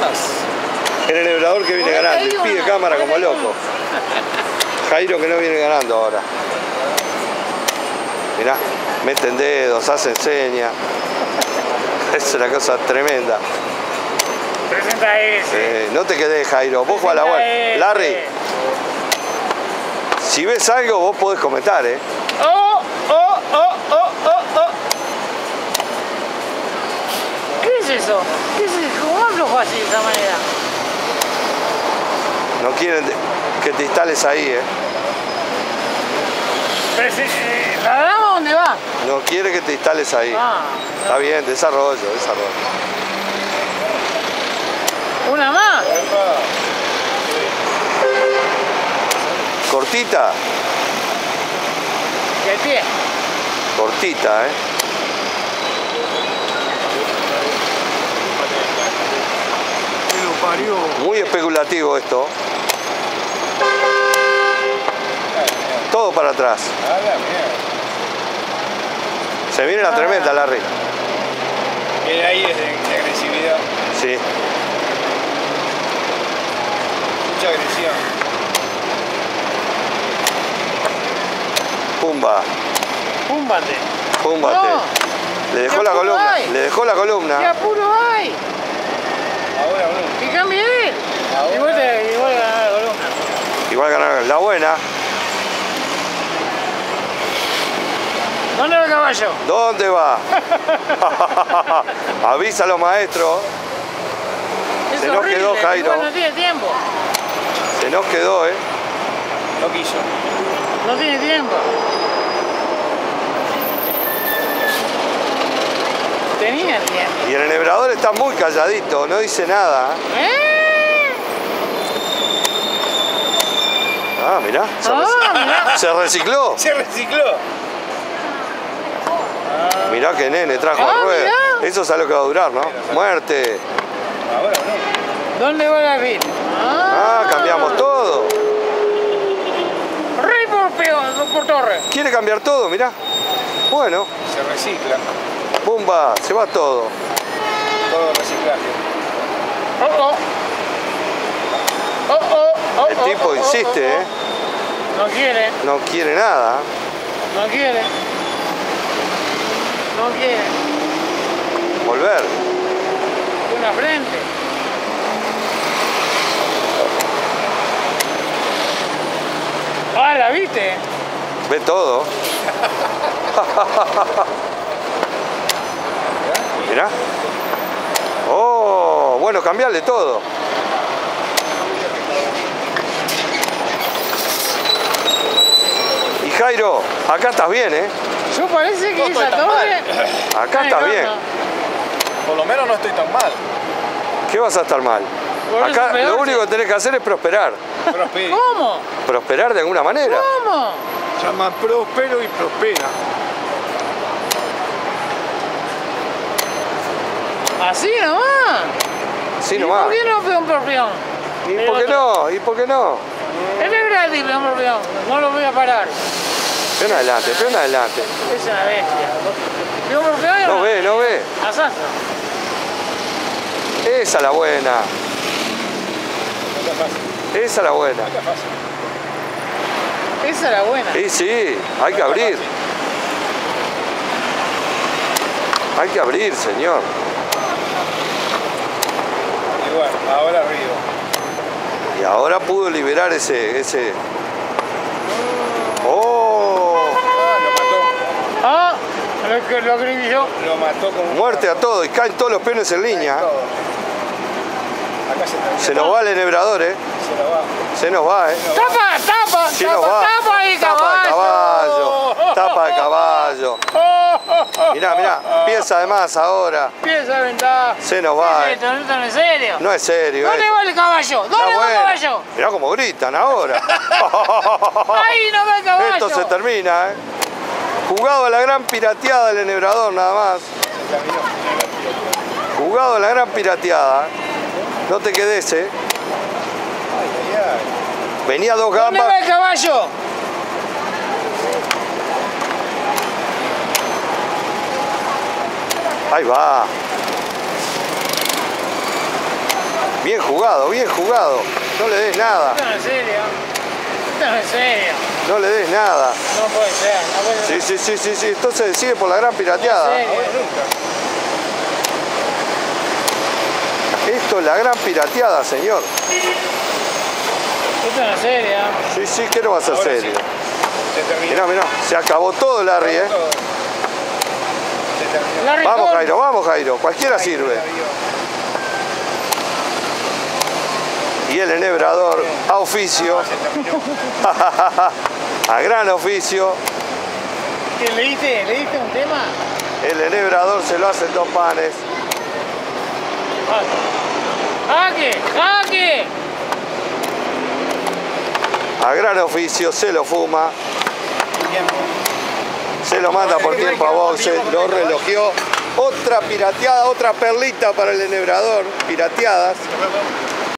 piernas. El enhebrador que viene ganando y pide cámara como loco. Jairo que no viene ganando ahora. Mirá, meten dedos, hacen señas. Es una cosa tremenda. Presenta ese. Eh, no te quedes, Jairo. Vos jugás la buena. Larry, si ves algo, vos podés comentar, ¿eh? Oh, oh, oh, oh, oh. ¿Qué es eso? ¿Qué es eso? ¿Cómo aflojo así de esa manera? No quieren de- que te instales ahí, ¿eh? Pero si- eh, ¿La dama dónde va? No quiere que te instales ahí. Ah, Está bien, desarrollo, desarrollo. ¿Una más? Cortita, Y el pie. cortita, ¿eh? Que lo parió. Muy especulativo esto. Todo para atrás. Se viene la tremenda, Larry. El ahí es de, agresividad. Sí. Mucha agresión. Pumba, Púmbate. púmbate. No. Le dejó ¿Qué la columna, hay? le dejó la ¿Qué columna. apuro hay? Ahora, boludo. Que cambie él. Ahora. Igual, te, igual ganar la columna. Ganar la buena. ¿Dónde va el caballo? ¿Dónde va? Avísalo, maestro. Es Se nos horrible. quedó, Jairo. No tiene tiempo. Se nos quedó, ¿eh? No quiso. No tiene tiempo. Tenía tiempo. Y el enhebrador está muy calladito, no dice nada. ¿Eh? Ah, mirá. Se, Ah, mirá. se recicló. Se recicló. Mirá que nene trajo Ah, rueda. mirá. Eso es a lo que va a durar, ¿no? Muerte. Ahora no. ¿Dónde va la vida? Ah, cambiamos todo. Rey por peor, por torre. Quiere cambiar todo, mirá. Bueno, Se recicla. pumba, se va todo. Todo reciclaje. Oh, oh. Oh, oh, oh, El oh, tipo oh, insiste, oh, ¿eh? No quiere, No quiere nada. no quiere. No quiere. Volver. Una frente. Ah, ¿la viste? Ve todo. Mirá. Oh, bueno, cambiarle todo. Jairo, acá estás bien, ¿eh? Yo parece que No estoy esa tan torre... Acá estás bien. Por lo menos no estoy tan mal. ¿Qué vas a estar mal? Por Acá lo único que tenés que hacer es prosperar. ¿Cómo? Prosperar de alguna manera. ¿Cómo? Se llama próspero y prospera. Así nomás. Sí, ¿Y nomás. ¿Por qué no peón por peón? ¿Y por qué no? ¿Y por qué no? Este es gratis, peón por peón. No lo voy a parar. Ven adelante, ven adelante. Es una bestia. No ve, no ve. Esa es la buena. Esa es la buena. Esa es la buena. Sí, sí, hay que abrir. Hay que abrir, señor. Y bueno, ahora arriba. Y ahora pudo liberar ese. ese... ¡Oh! Ah, Ah, lo que lo acribilló. lo mató. Un- Muerte a todo y caen todos los peones en línea. Acá se. Se nos va el enhebrador, ¿eh? Se lo va. Se nos va, ¿eh? ¡Tapa, tapa! Sí tapa, nos va. tapa ahí, Tapa de caballo. Tapa de caballo. Mirá, mirá. Piensa además ahora. Empieza a aventar. Se nos va, ¿Qué ¿eh? es esto? ¿Esto no es serio? No es serio, ¿Dónde ¿eh? va el caballo? ¿Dónde Está va el caballo? Mirá cómo gritan ahora. Ahí no va el caballo. Esto se termina, ¿eh? Jugado a la gran pirateada del enhebrador nada más. Jugado a la gran pirateada. No te quedes, ¿eh? Venía dos ¿Dónde va gambas. el caballo? Ahí va. Bien jugado, bien jugado. No le des nada, no en serio. No en serio. No le des nada. No puede ser, no puede ser. Sí, sí, sí, sí, sí. Entonces sigue por la gran pirateada. Serio. Esto es la gran pirateada, señor. Esto es en serio. Sí, sí, que no va a ser Ahora sí. serio. Se. Mirá, mirá, se acabó todo Larry, ¿eh? Todo. Se terminó. Larry Vamos. Jairo, vamos, Jairo. Cualquiera sirve. Y el enhebrador a oficio, a gran oficio. ¿Qué leíste? ¿Leíste un tema? El enhebrador se lo hacen dos panes. ¡Jaque! ¡Jaque! A gran oficio se lo fuma. Se lo manda por tiempo a boxe, lo relojeó. Otra pirateada, otra perlita para el enhebrador. Pirateadas.